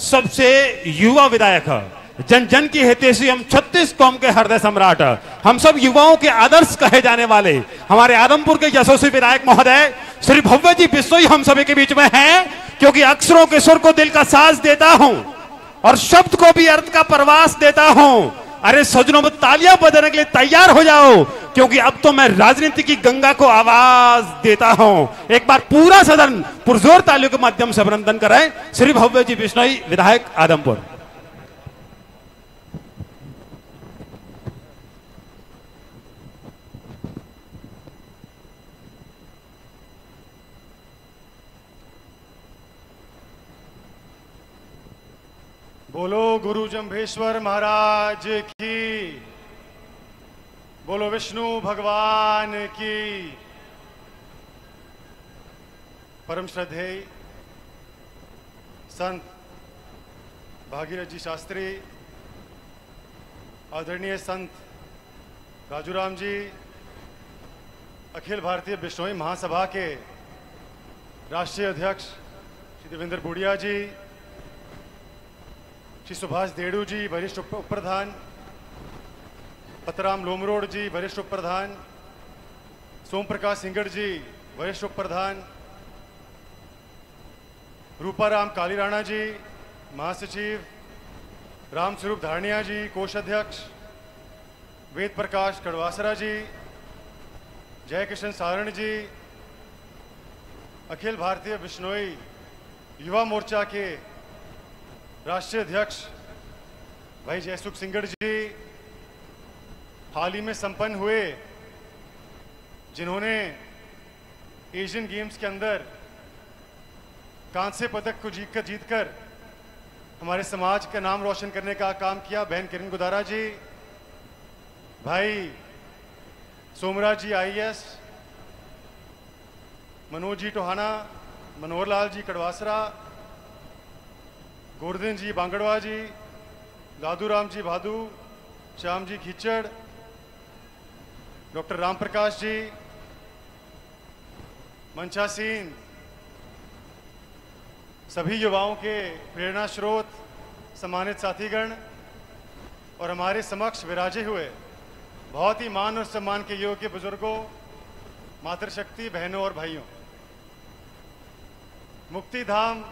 सबसे युवा विधायक। जन जन की हितेशी हम 36 कौम के हृदय सम्राट। हम सब युवाओं के आदर्श कहे जाने वाले। हमारे आदमपुर के यशस्वी विधायक महोदय, श्री भव्य जी बिश्नोई हम सभी के बीच में हैं, क्योंकि अक्षरों के सुर को दिल का साज देता हूँ और शब्द को भी अर्थ का प्रवास देता हूँ। अरे सजनों में तालियाँ बजाने के लिए तैयार हो जाओ, क्योंकि अब तो मैं राजनीति की गंगा को आवाज़ देता हूँ। एक बार पूरा सदन पुरजोर तालियों के माध्यम से अभिनंदन कराए श्री भव्य जी बिश्नोई, विधायक आदमपुर। बोलो गुरु जम्भेश्वर महाराज की बोलो, विष्णु भगवान की परम श्रद्धेय संत भागीरथ जी शास्त्री, आदरणीय संत राजूराम जी, अखिल भारतीय बिश्नोई महासभा के राष्ट्रीय अध्यक्ष श्री देवेंद्र बुढ़िया जी, श्री सुभाष देड़ू जी, वरिष्ठ उप प्रधान पतराम लोमरोड जी, वरिष्ठ उप प्रधान सोम प्रकाश सिंगड़ जी, वरिष्ठ उप प्रधान रूपाराम कालीराणा जी, महासचिव। राम स्वरूप धारणिया जी, कोषाध्यक्ष। वेद प्रकाश कड़वासरा जी, जयकिशन सारण जी। अखिल भारतीय बिश्नोई युवा मोर्चा के राष्ट्रीय अध्यक्ष। भाई जयसुख सिंगड़ जी हाल ही में संपन्न हुए, जिन्होंने एशियन गेम्स के अंदर कांस्य पदक को जीत कर जीत कर हमारे समाज का नाम रोशन करने का काम किया। बहन किरण गुदारा जी, भाई सोमराज जी आईएएस मनोज जी टोहाना मनोहर लाल जी कड़वासरा, गोवर्धन जी बांगड़वा जी, लादूराम जी भादू, श्याम जी खिचड़ डॉक्टर राम प्रकाश जी मंचा सिंह, सभी युवाओं के प्रेरणा स्रोत, सम्मानित साथीगण, और हमारे समक्ष विराजे हुए बहुत ही मान और सम्मान के योग्य बुज़ुर्गों, मातृशक्ति बहनों और भाइयों। मुक्ति धाम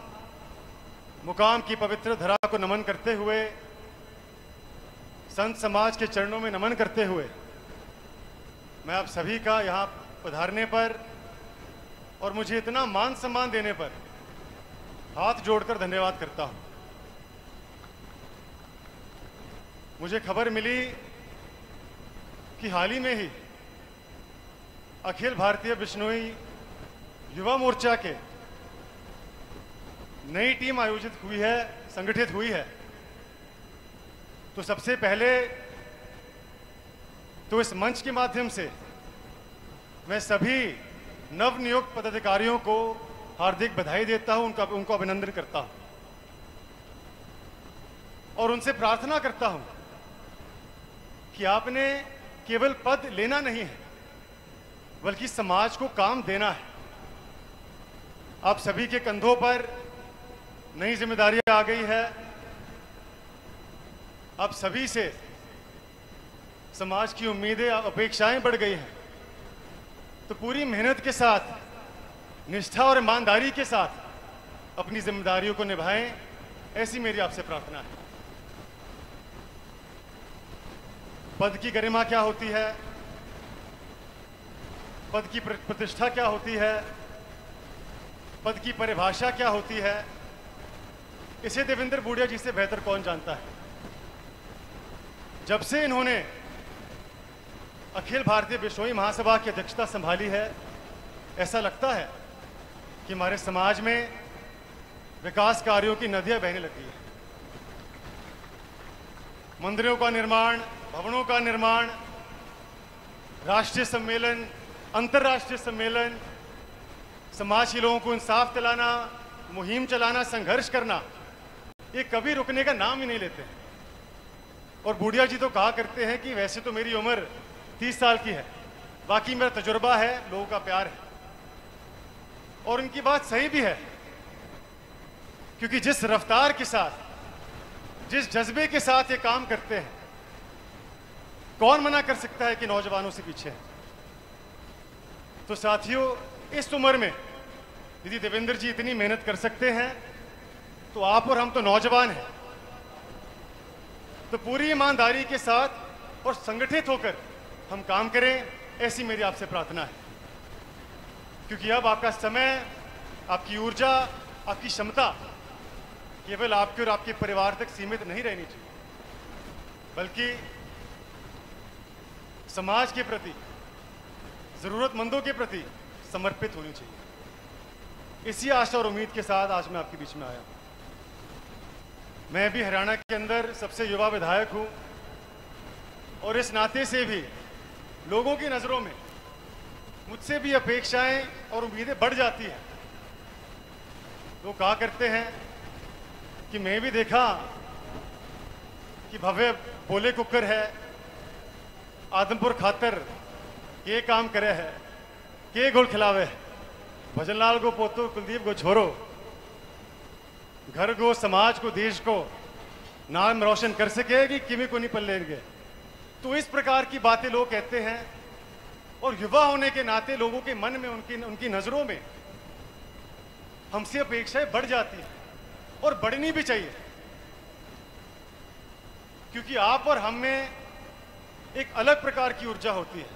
मुकाम की पवित्र धरा को नमन करते हुए, संत समाज के चरणों में नमन करते हुए मैं आप सभी का यहाँ पधारने पर और मुझे इतना मान सम्मान देने पर हाथ जोड़कर धन्यवाद करता हूँ। मुझे खबर मिली कि हाल ही में ही अखिल भारतीय बिश्नोई युवा मोर्चा के नई टीम आयोजित हुई है, संगठित हुई है। तो सबसे पहले तो इस मंच के माध्यम से मैं सभी नवनियुक्त पदाधिकारियों को हार्दिक बधाई देता हूँ, उनका, उनको अभिनंदन करता हूँ। और उनसे प्रार्थना करता हूँ कि आपने केवल पद लेना नहीं है, बल्कि समाज को काम देना है। आप सभी के कंधों पर नई जिम्मेदारियाँ आ गई है। आप सभी से समाज की उम्मीदें अपेक्षाएँ बढ़ गई हैं। तो पूरी मेहनत के साथ, निष्ठा और ईमानदारी के साथ अपनी जिम्मेदारियों को निभाएँ, ऐसी मेरी आपसे प्रार्थना है। पद की गरिमा क्या होती है? पद की प्रतिष्ठा क्या होती है? पद की परिभाषा क्या होती है? इसे देवेंद्र बूढ़िया जी से बेहतर कौन जानता है? जब से इन्होंने अखिल भारतीय बिश्नोई महासभा की अध्यक्षता संभाली है। ऐसा लगता है कि हमारे समाज में विकास कार्यों की नदियाँ बहने लगी है। मंदिरों का निर्माण, भवनों का निर्माण, राष्ट्रीय सम्मेलन, अंतर्राष्ट्रीय सम्मेलन समाज के लोगों को इंसाफ दिलाना, मुहिम चलाना, संघर्ष करना, ये कभी रुकने का नाम ही नहीं लेते। और बुढ़िया जी तो कहा करते हैं कि वैसे तो मेरी उम्र तीस साल की है। बाकी मेरा तजुर्बा है, लोगों का प्यार है। और उनकी बात सही भी है, क्योंकि जिस रफ्तार के साथ, जिस जज्बे के साथ ये काम करते हैं, कौन मना कर सकता है कि नौजवानों से पीछे है? तो साथियों, इस उम्र में यदि देवेंद्र जी इतनी मेहनत कर सकते हैं तो आप और हम तो नौजवान हैं। तो पूरी ईमानदारी के साथ और संगठित होकर हम काम करें, ऐसी मेरी आपसे प्रार्थना है। क्योंकि अब आपका समय, आपकी ऊर्जा, आपकी क्षमता केवल आपके और आपके परिवार तक सीमित नहीं रहनी चाहिए, बल्कि समाज के प्रति, जरूरतमंदों के प्रति समर्पित होनी चाहिए। इसी आशा और उम्मीद के साथ आज मैं आपके बीच में आया मैं भी हरियाणा के अंदर सबसे युवा विधायक हूँ और इस नाते से भी लोगों की नज़रों में मुझसे भी अपेक्षाएँ और उम्मीदें बढ़ जाती हैं। लोग कहा करते हैं कि मैं भी देखा कि भव्य बोले कुकर है, आदमपुर खातर के काम करे है, के गुड़ खिलावे भजनलाल को पोतो, कुलदीप को छोरो। घर को, समाज को, देश को नाम रोशन कर सके कि किमी को नहीं पल गए तो इस प्रकार की बातें लोग कहते हैं और युवा होने के नाते लोगों के मन में, उनकी उनकी नज़रों में हमसे अपेक्षाएँ बढ़ जाती हैं और बढ़नी भी चाहिए। क्योंकि आप और हम में एक अलग प्रकार की ऊर्जा होती है।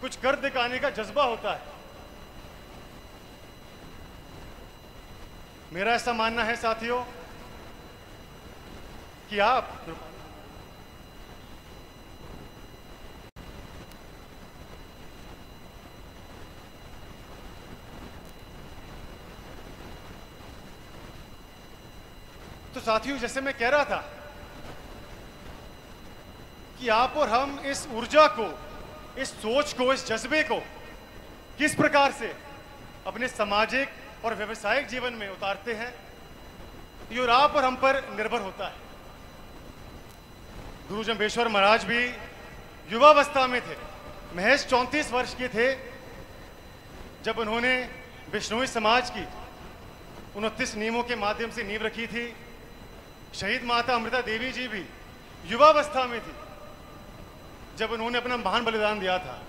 कुछ कर दिखाने का जज्बा होता है। मेरा ऐसा मानना है साथियों कि आप तो साथियों, जैसे मैं कह रहा था कि आप और हम इस ऊर्जा को, इस सोच को, इस जज्बे को किस प्रकार से अपने सामाजिक और व्यवसायिक जीवन में उतारते हैं, ये और आप और हम पर निर्भर होता है। गुरु जम्बेश्वर महाराज भी युवावस्था में थे। महज चौंतीस वर्ष के थे, जब उन्होंने विष्णुई समाज की उनतीस नियमों के माध्यम से नींव रखी थी। शहीद माता अमृता देवी जी भी युवावस्था में थी, जब उन्होंने अपना महान बलिदान दिया था।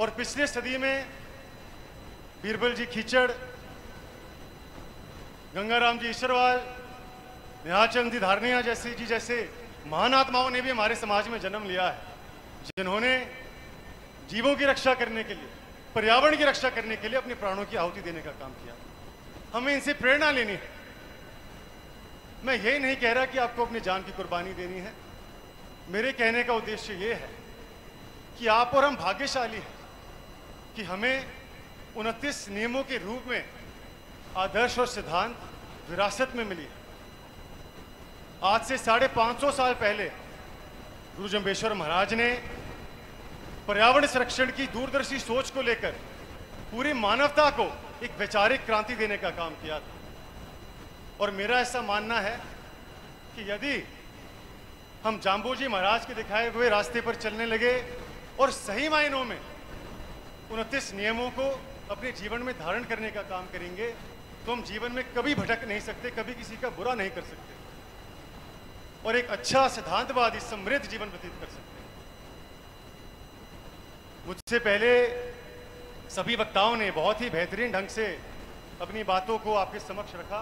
और पिछले सदी में बीरबल जी खींचड़ गंगाराम जी ईश्वरवाल निहाचंद जी धारणिया जैसे जी जैसे महान आत्माओं ने भी हमारे समाज में जन्म लिया है, जिन्होंने जीवों की रक्षा करने के लिए, पर्यावरण की रक्षा करने के लिए अपने प्राणों की आहुति देने का काम किया। हमें इनसे प्रेरणा लेनी है। मैं ये नहीं कह रहा कि आपको अपनी जान की कुर्बानी देनी है। मेरे कहने का उद्देश्य ये है कि आप और हम भाग्यशाली हैं कि हमें उनतीस नियमों के रूप में आदर्श और सिद्धांत विरासत में मिली है। आज से साढ़े पाँच सौ साल पहले गुरु जम्बेश्वर महाराज ने पर्यावरण संरक्षण की दूरदर्शी सोच को लेकर पूरी मानवता को एक वैचारिक क्रांति देने का काम किया था। और मेरा ऐसा मानना है कि यदि हम जाम्बोजी महाराज के दिखाए हुए रास्ते पर चलने लगे और सही मायनों में उनतीस नियमों को अपने जीवन में धारण करने का काम करेंगे तो हम जीवन में कभी भटक नहीं सकते, कभी किसी का बुरा नहीं कर सकते। और एक अच्छा सिद्धांतवादी समृद्ध जीवन व्यतीत कर सकते मुझसे पहले सभी वक्ताओं ने बहुत ही बेहतरीन ढंग से अपनी बातों को आपके समक्ष रखा।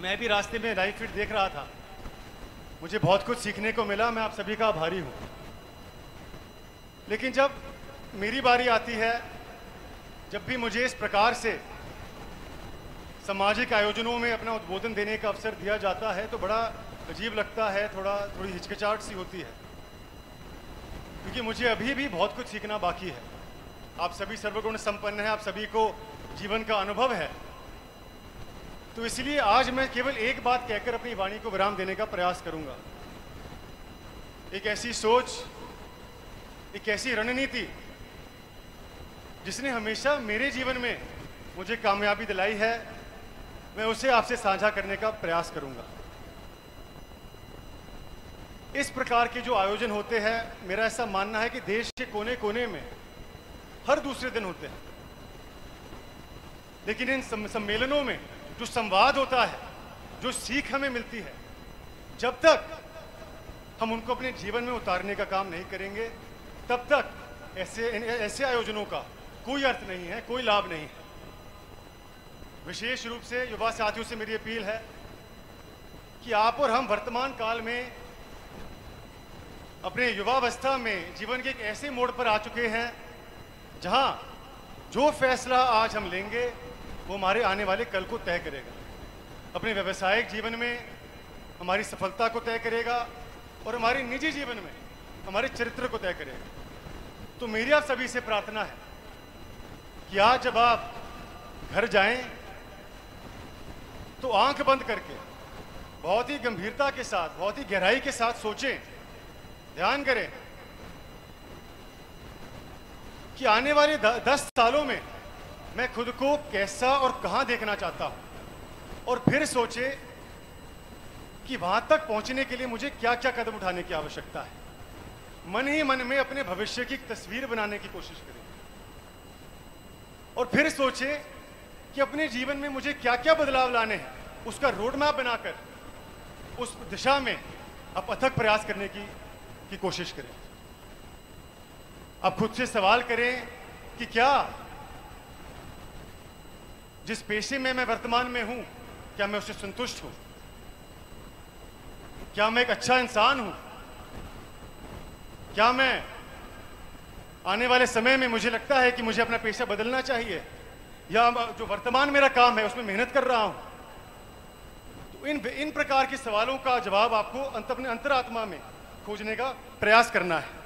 मैं भी रास्ते में लाइव फिट देख रहा था। मुझे बहुत कुछ सीखने को मिला, मैं आप सभी का आभारी हूँ। लेकिन जब मेरी बारी आती है, जब भी मुझे इस प्रकार से सामाजिक आयोजनों में अपना उद्बोधन देने का अवसर दिया जाता है तो बड़ा अजीब लगता है, थोड़ा, थोड़ी हिचकिचाहट सी होती है। क्योंकि मुझे अभी भी बहुत कुछ सीखना बाकी है। आप सभी सर्वगुण संपन्न हैं, आप सभी को जीवन का अनुभव है। तो इसलिए आज मैं केवल एक बात कहकर अपनी वाणी को विराम देने का प्रयास करूँगा। एक ऐसी सोच, एक ऐसी रणनीति, जिसने हमेशा मेरे जीवन में मुझे कामयाबी दिलाई है, मैं उसे आपसे साझा करने का प्रयास करूँगा। इस प्रकार के जो आयोजन होते हैं, मेरा ऐसा मानना है कि देश के कोने कोने में हर दूसरे दिन होते हैं। लेकिन इन सम्मेलनों में जो संवाद होता है, जो सीख हमें मिलती है, जब तक हम उनको अपने जीवन में उतारने का काम नहीं करेंगे, तब तक ऐसे ऐसे आयोजनों का कोई अर्थ नहीं है, कोई लाभ नहीं है। विशेष रूप से युवा साथियों से मेरी अपील है कि आप और हम वर्तमान काल में अपने युवावस्था में जीवन के एक ऐसे मोड़ पर आ चुके हैं, जहाँ जो फैसला आज हम लेंगे वो हमारे आने वाले कल को तय करेगा। अपने व्यवसायिक जीवन में, हमारी सफलता को तय करेगा और हमारे निजी जीवन में, हमारे चरित्र को तय करेगा। तो मेरी आप सभी से प्रार्थना है कि आज जब आप घर जाएँ तो आँख बंद करके, बहुत ही गंभीरता के साथ, बहुत ही गहराई के साथ सोचें, ध्यान करें कि आने वाले दस सालों में मैं खुद को कैसा और कहाँ देखना चाहता हूँ? और फिर सोचे कि वहाँ तक पहुँचने के लिए मुझे क्या क्या कदम उठाने की आवश्यकता है। मन ही मन में अपने भविष्य की तस्वीर बनाने की कोशिश करें। और फिर सोचे कि अपने जीवन में मुझे क्या क्या बदलाव लाने हैं उसका रोड मैप बनाकर उस दिशा में आप अथक प्रयास करने की, की कोशिश करें। आप खुद से सवाल करें कि क्या जिस पेशे में मैं वर्तमान में हूँ, क्या मैं उससे संतुष्ट हूँ? क्या मैं एक अच्छा इंसान हूँ? क्या मैं आने वाले समय में मुझे लगता है कि मुझे अपना पेशा बदलना चाहिए? या जो वर्तमान मेरा काम है, उसमें मेहनत कर रहा हूँ? तो इन इन प्रकार के सवालों का जवाब आपको अंत, अपने अंतरात्मा में खोजने का प्रयास करना है।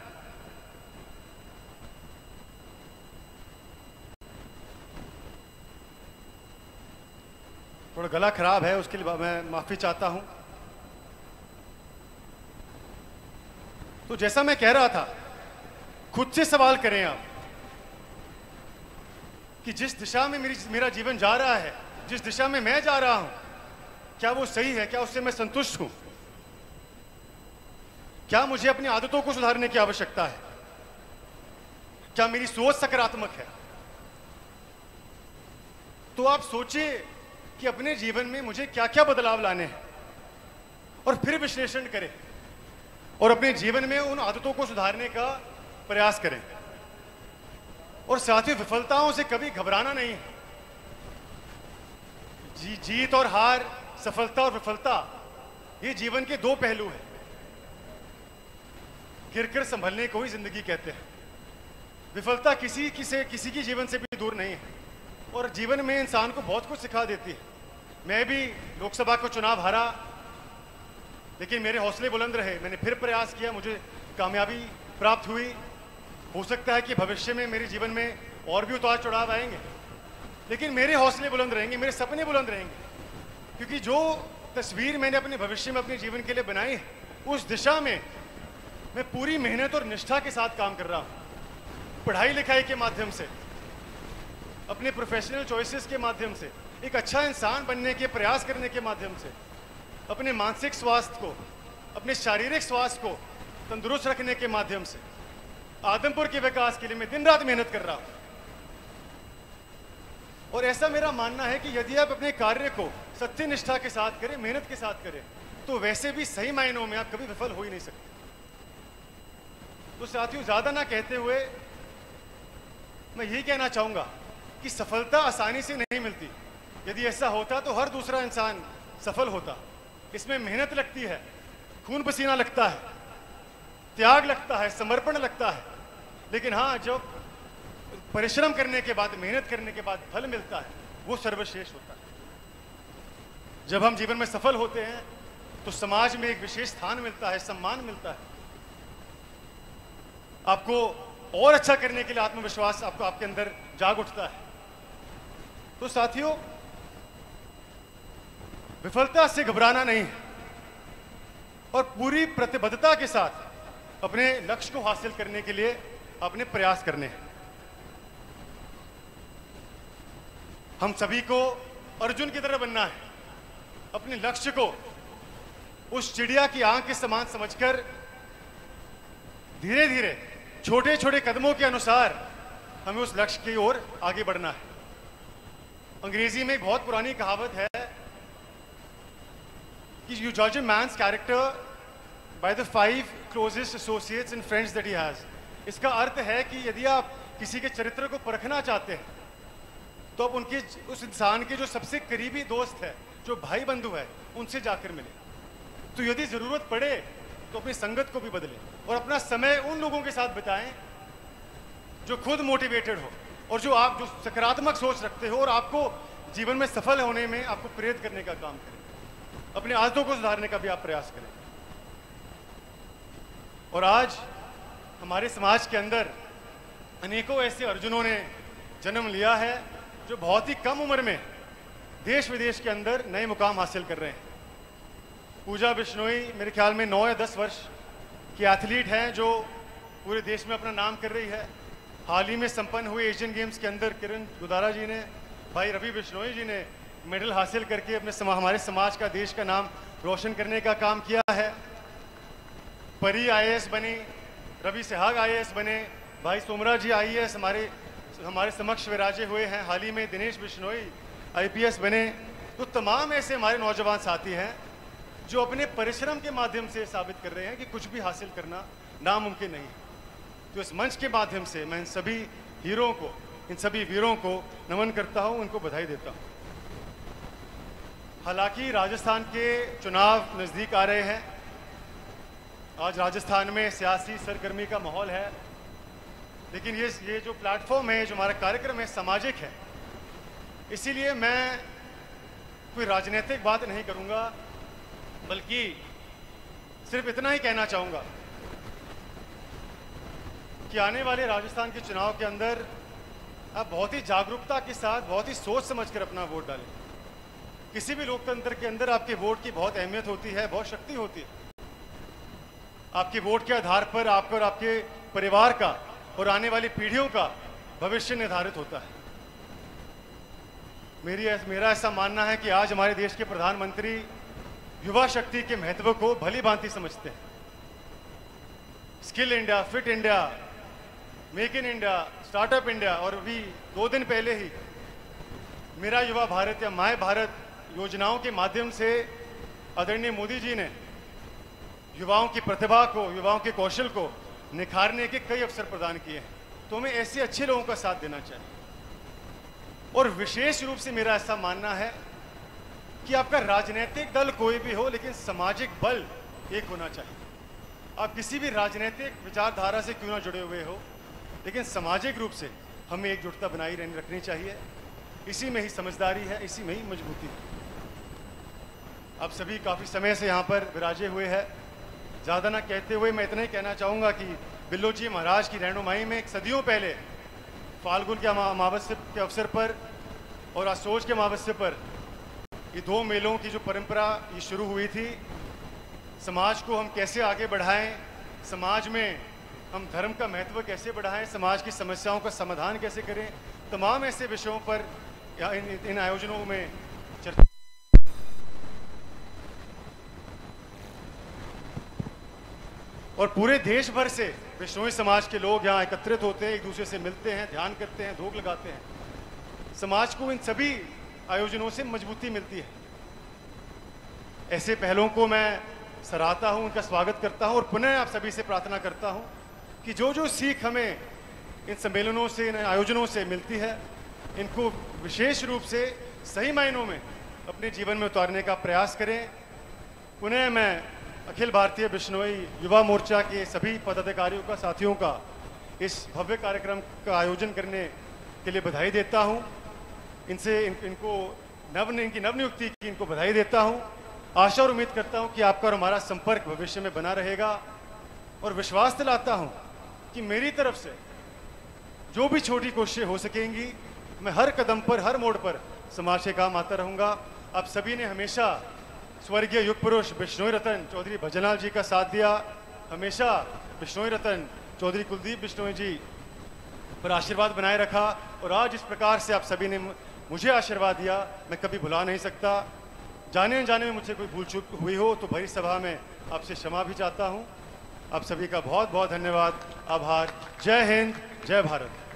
थोड़ा गला खराब है, उसके लिए मैं माफ़ी चाहता हूँ। तो जैसा मैं कह रहा था, खुद से सवाल करें आप कि जिस दिशा में मेरी, मेरा जीवन जा रहा है, जिस दिशा में मैं जा रहा हूँ, क्या वो सही है, क्या उससे मैं संतुष्ट हूँ? क्या मुझे अपनी आदतों को सुधारने की आवश्यकता है? क्या मेरी सोच सकारात्मक है? तो आप सोचिए कि अपने जीवन में मुझे क्या क्या बदलाव लाने हैं और फिर विश्लेषण करें और अपने जीवन में उन आदतों को सुधारने का प्रयास करें। और साथ ही विफलताओं से कभी घबराना नहीं है। जी, जीत और हार, सफलता और विफलता, ये जीवन के दो पहलू हैं। गिरकर संभलने को ही ज़िंदगी कहते हैं। विफलता किसी, किसे, किसी की जीवन से भी दूर नहीं है। और जीवन में इंसान को बहुत कुछ सिखा देती है। मैं भी लोकसभा को चुनाव हारा, लेकिन मेरे हौसले बुलंद रहे। मैंने फिर प्रयास किया, मुझे कामयाबी प्राप्त हुई। हो सकता है कि भविष्य में मेरे जीवन में और भी उतार चढ़ाव आएँगे। लेकिन मेरे हौसले बुलंद रहेंगे, मेरे सपने बुलंद रहेंगे। क्योंकि जो तस्वीर मैंने अपने भविष्य में अपने जीवन के लिए बनाई है, उस दिशा में मैं पूरी मेहनत और निष्ठा के साथ काम कर रहा हूँ। पढ़ाई लिखाई के माध्यम से। अपने प्रोफेशनल चॉइसेस के माध्यम से, एक अच्छा इंसान बनने के, प्रयास करने के माध्यम से, अपने मानसिक स्वास्थ्य को, अपने शारीरिक स्वास्थ्य को तंदुरुस्त रखने के माध्यम से, आदमपुर के विकास के लिए मैं दिन रात मेहनत कर रहा हूँ। और ऐसा मेरा मानना है कि यदि आप अपने कार्य को सत्य निष्ठा के साथ करें, मेहनत के साथ करें तो वैसे भी सही मायनों में आप कभी विफल हो ही नहीं सकते। तो साथियों, ज़्यादा ना कहते हुए मैं यही कहना चाहूँगा कि सफलता आसानी से नहीं मिलती। यदि ऐसा होता तो हर दूसरा इंसान सफल होता। इसमें मेहनत लगती है, खून पसीना लगता है, त्याग लगता है, समर्पण लगता है। लेकिन हाँ जब परिश्रम करने के बाद, मेहनत करने के बाद फल मिलता है, वो सर्वश्रेष्ठ होता है। जब हम जीवन में सफल होते हैं तो समाज में एक विशेष स्थान मिलता है, सम्मान मिलता है। आपको और अच्छा करने के लिए आत्मविश्वास आपको आपके अंदर जाग उठता है। तो साथियों, विफलता से घबराना नहीं और पूरी प्रतिबद्धता के साथ अपने लक्ष्य को हासिल करने के लिए अपने प्रयास करने हैं। हम सभी को अर्जुन की तरह बनना है। अपने लक्ष्य को उस चिड़िया की आँख के समान समझकर धीरे धीरे छोटे छोटे कदमों के अनुसार हमें उस लक्ष्य की ओर आगे बढ़ना है। अंग्रेज़ी में एक बहुत पुरानी कहावत है कि यू जज a man's character by the five closest associates and friends that he has इसका अर्थ है कि यदि आप किसी के चरित्र को परखना चाहते हैं तो आप उनके, उस इंसान के जो सबसे करीबी दोस्त है, जो भाई बंधु है, उनसे जाकर मिले। तो यदि ज़रूरत पड़े तो अपनी संगत को भी बदलें और अपना समय उन लोगों के साथ बिताएँ, जो खुद मोटिवेटेड हो। और जो आप जो सकारात्मक सोच रखते हो और आपको जीवन में सफल होने में आपको प्रेरित करने का काम करें। अपने आदतों को सुधारने का भी आप प्रयास करें। और आज हमारे समाज के अंदर अनेकों ऐसे अर्जुनों ने जन्म लिया है जो बहुत ही कम उम्र में देश विदेश के अंदर नए मुकाम हासिल कर रहे हैं। पूजा बिश्नोई मेरे ख्याल में नौ या दस वर्ष की एथलीट हैं जो पूरे देश में अपना नाम कर रही है। हाल ही में संपन्न हुए एशियन गेम्स के अंदर किरण गुदारा जी ने भाई रवि बिश्नोई जी ने मेडल हासिल करके अपने समा, हमारे समाज का देश का नाम रोशन करने का काम किया है। परी आईएएस बनी रवि सेहाग आईएएस बने भाई सोमरा जी आईएएस हमारे हमारे समक्ष विराजे हुए हैं। हाल ही में दिनेश बिश्नोई आईपीएस बने। तो तमाम ऐसे हमारे नौजवान साथी हैं जो अपने परिश्रम के माध्यम से साबित कर रहे हैं कि कुछ भी हासिल करना नामुमकिन नहीं तो इस मंच के माध्यम से मैं इन सभी हीरों को, इन सभी वीरों को नमन करता हूँ, उनको बधाई देता हूँ। हालाँकि राजस्थान के चुनाव नज़दीक आ रहे हैं। आज राजस्थान में सियासी सरगर्मी का माहौल है। लेकिन ये ये जो प्लेटफॉर्म है, जो हमारा कार्यक्रम है, सामाजिक है। इसीलिए मैं कोई राजनीतिक बात नहीं करूँगा, बल्कि सिर्फ़ इतना ही कहना चाहूँगा कि आने वाले राजस्थान के चुनाव के अंदर आप बहुत ही जागरूकता के साथ, बहुत ही सोच समझकर अपना वोट डालें। किसी भी लोकतंत्र के अंदर आपके वोट की बहुत अहमियत होती है, बहुत शक्ति होती है। आपके वोट के आधार पर आपका और आपके परिवार का और आने वाली पीढ़ियों का भविष्य निर्धारित होता है। मेरी मेरा ऐसा मानना है कि आज हमारे देश के प्रधानमंत्री युवा शक्ति के महत्व को भली भांति समझते हैं। Skill India, fit India make in India startup India, और अभी दो दिन पहले ही मेरा युवा भारत या माय भारत योजनाओं के माध्यम से आदरणीय मोदी जी ने युवाओं की प्रतिभा को, युवाओं के कौशल को निखारने के कई अवसर प्रदान किए हैं। तो हमें ऐसे अच्छे लोगों का साथ देना चाहिए। और विशेष रूप से मेरा ऐसा मानना है कि आपका राजनीतिक दल कोई भी हो, लेकिन सामाजिक बल एक होना चाहिए। आप किसी भी राजनीतिक विचारधारा से क्यों ना जुड़े हुए हो लेकिन सामाजिक रूप से हमें एकजुटता बनाई रखनी चाहिए। इसी में ही समझदारी है, इसी में ही मजबूती। है आप सभी काफ़ी समय से यहाँ पर विराजे हुए हैं। ज़्यादा ना कहते हुए मैं इतना ही कहना चाहूँगा कि बिल्लो जी महाराज की रहनुमाई में एक सदियों पहले फाल्गुन के अमावस्या के अवसर पर और असोज के अमावस्या पर ये दो मेलों की जो परंपरा ये शुरू हुई थी। समाज को हम कैसे आगे बढ़ाएँ? समाज में हम धर्म का महत्व कैसे बढ़ाएँ समाज की समस्याओं का समाधान कैसे करें तमाम ऐसे विषयों पर इन, इन आयोजनों में चर्चा और पूरे देश भर से विष्णोई समाज के लोग यहाँ एकत्रित होते हैं एक दूसरे से मिलते हैं ध्यान करते हैं धोख लगाते हैं। समाज को इन सभी आयोजनों से मजबूती मिलती है। ऐसे पहलों को मैं सराहता हूँ उनका स्वागत करता हूँ और पुनः आप सभी से प्रार्थना करता हूँ। कि जो जो सीख हमें इन सम्मेलनों से इन आयोजनों से मिलती है इनको विशेष रूप से सही मायनों में अपने जीवन में उतारने का प्रयास करें। उन्हें मैं अखिल भारतीय बिश्नोई युवा मोर्चा के सभी पदाधिकारियों का साथियों का इस भव्य कार्यक्रम का आयोजन करने के लिए बधाई देता हूँ। इनसे इन, इनको नव इनकी नवनियुक्ति की इनको बधाई देता हूँ। आशा और उम्मीद करता हूँ कि आपका और हमारा संपर्क भविष्य में बना रहेगा और विश्वास दिलाता हूँ कि मेरी तरफ़ से जो भी छोटी कोशिशें हो सकेंगी, मैं हर कदम पर, हर मोड़ पर समाज से काम आता रहूँगा। आप सभी ने हमेशा स्वर्गीय युग पुरुष बिश्नोई रतन चौधरी भजनाल जी का साथ दिया। हमेशा बिश्नोई रतन चौधरी कुलदीप बिश्नोई जी पर आशीर्वाद बनाए रखा और आज इस प्रकार से आप सभी ने मुझे आशीर्वाद दिया। मैं कभी भुला नहीं सकता। जाने जाने में मुझसे कोई भूल चूक हुई हो तो भरी सभा में आपसे क्षमा भी चाहता हूँ। आप सभी का बहुत बहुत धन्यवाद आभार। जय हिंद जय भारत।